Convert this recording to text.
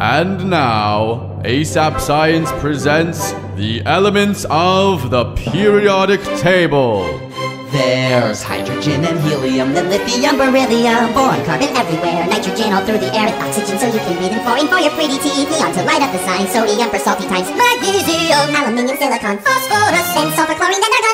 And now, ASAP Science presents the elements of the periodic table. There's hydrogen and helium, then lithium, beryllium, boron, carbon everywhere, nitrogen all through the air, and oxygen so you can breathe, and fluorine for your pretty teeth, neon to light up the sign, sodium for salty times, magnesium, aluminium, silicon, phosphorus, and sulfur, chlorine, and argon,